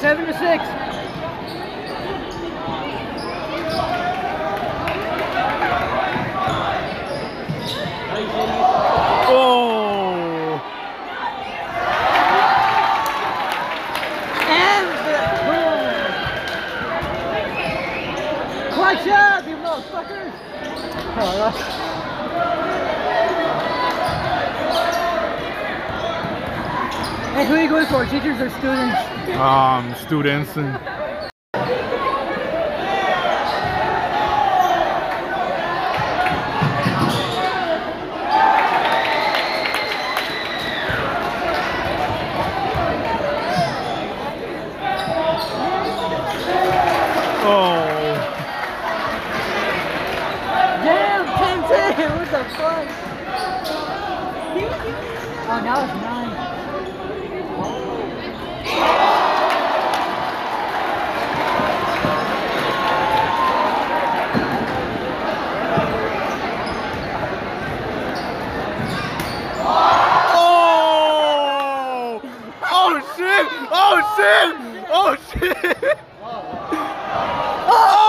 Seven to six. Oh! And the boom. Clutch up, you motherfuckers. Hey, who are you going for? Teachers or students? Um, students and Oh, Damn, 10 10. What the fuck? Oh, now it's nine. oh, oh shit, oh shit, oh shit.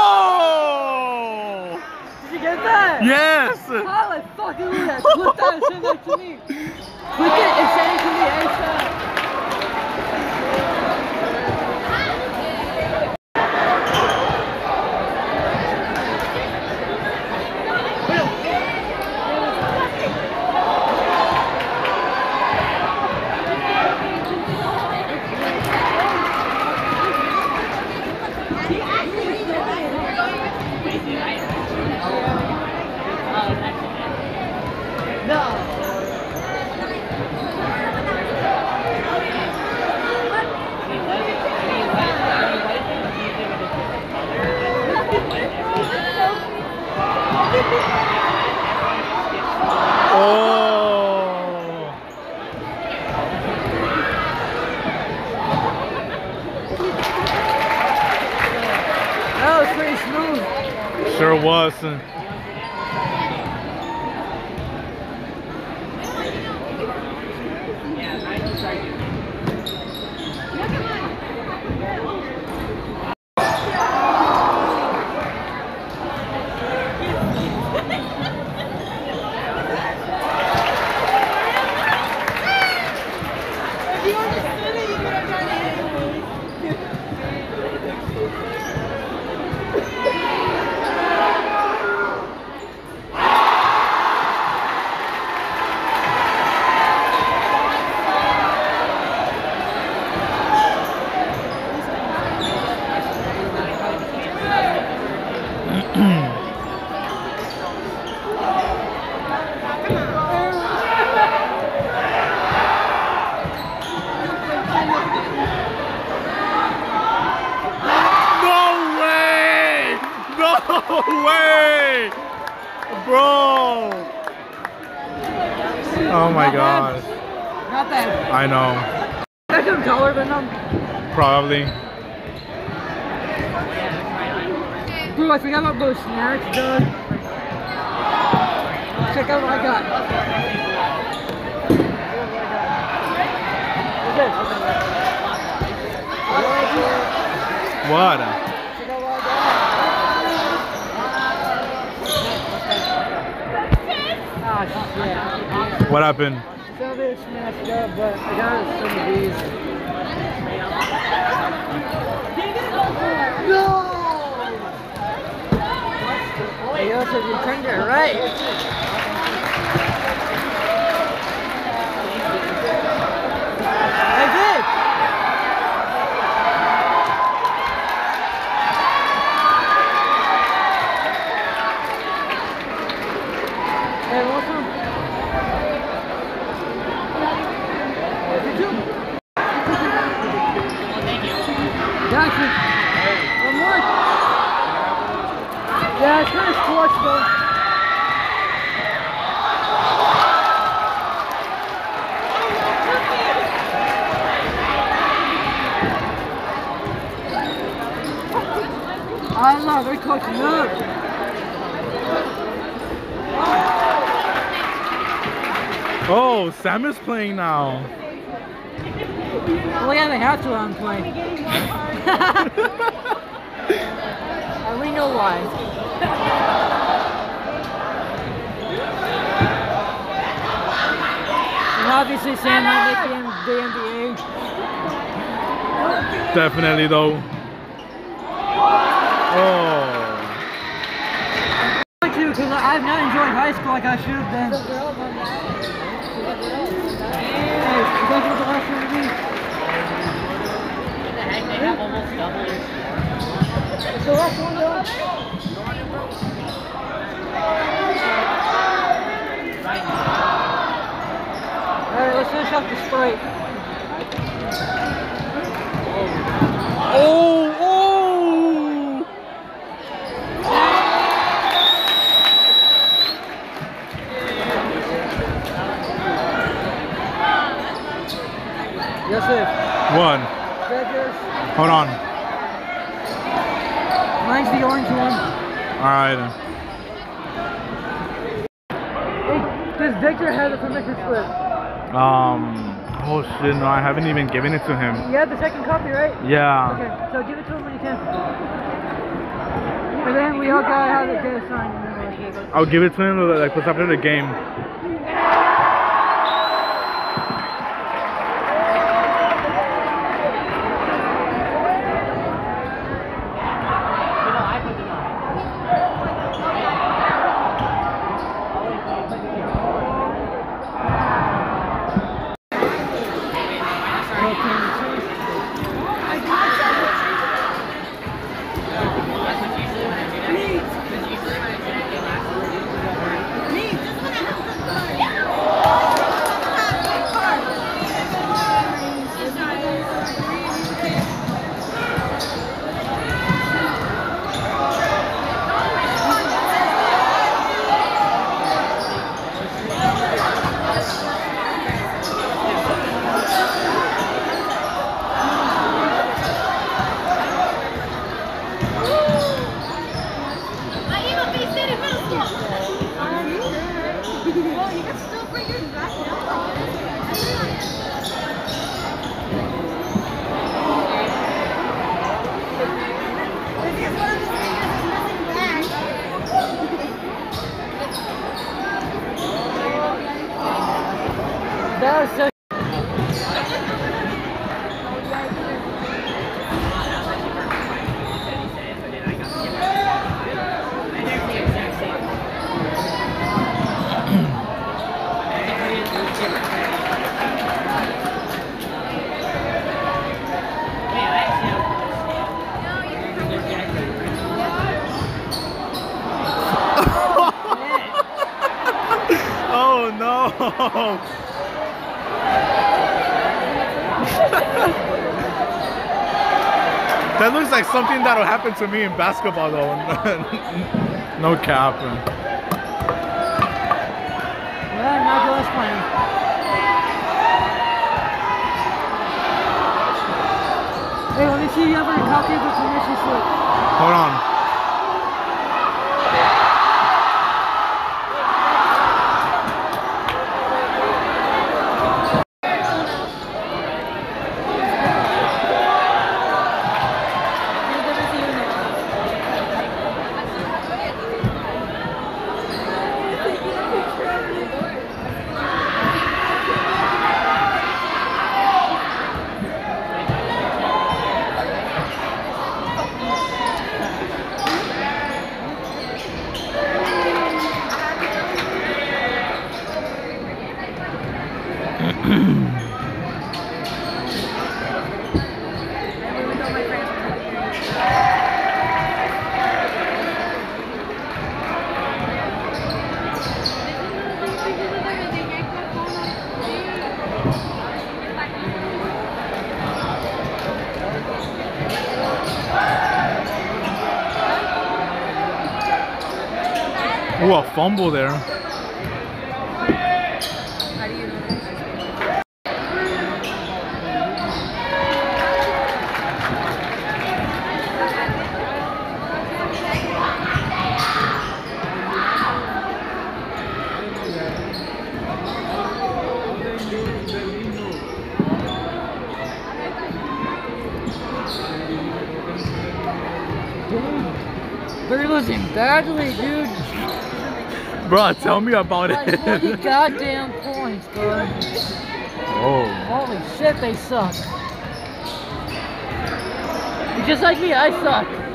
Oh, Did you get that? yes. How the fucking do that? Clip that and send that to me. Clip it and send it to me eh, ASAP. Oh. That was pretty smooth. Sure was. No way! No way! Bro! Oh my gosh. Not bad. I know. I am taller than them. Probably. Bro, I forgot about those snacks, dude. Check out what I got. What? Check out what I got. Ah, shit. What happened? Some of smashed up, but I got some of these. No! Hey, yo, so you turned it right. I did! Hey, want some? Did you? Got you. One more. Yeah, it's kind of scorched though. I don't know, they're cooking up. Oh, Sam is playing now. Well, yeah, they have to on play. and we know why. And obviously, Sam might make the NBA. Definitely though. Oh. Do because I've not enjoyed high school like I should have been. Hey, you guys the last one of these? It's the last one, though. Alright, let's finish off the Sprite. Oh, oh. Yes, sir. One. Hold on. Mine's the orange one. All right. Hey, does Victor have the permission slip? Um. Oh shit! No, I haven't even given it to him. You have the second copy, right? Yeah. Okay, so give it to him when you can. And then we all gotta have it get signed. I'll give it to him like what's after the game. Like something that'll happen to me in basketball though. no cap. Yeah, now go let's play. Hey, let me see you have a copy of the permission slip. Hold on. fumble there. They're losing badly, dude. Bro, tell me about Like 20 it. goddamn points, bro. oh. Holy shit, they suck. Just like me, I suck.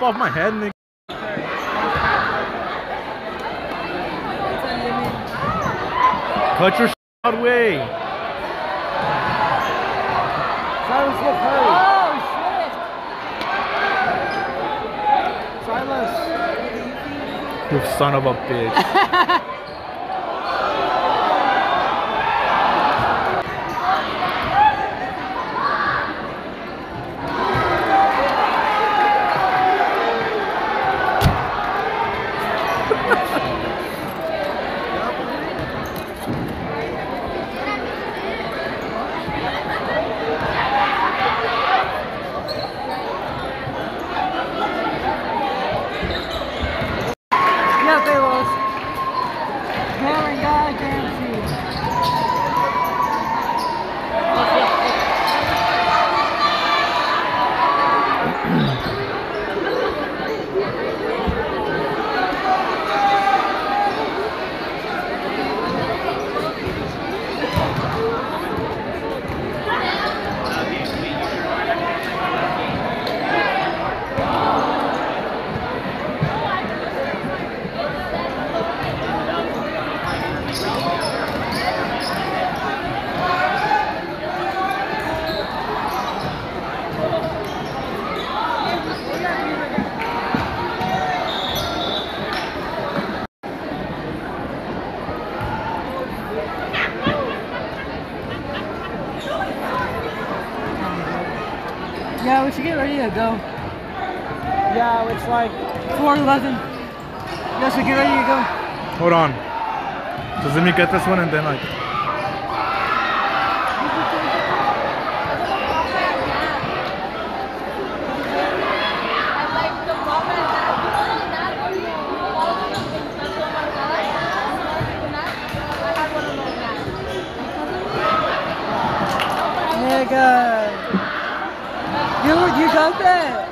Get that cup off my head, nigga. Cut your out way. Silas, look, hurry. Oh, shit. Silas. You son of a bitch. Yeah, they lost. Cameron goddamn team. Yeah, we should get ready to go. Yeah, it's like 4:11. Yeah, so get ready to go. Hold on. Just let me get this one and then like. Nigga. You, you got that?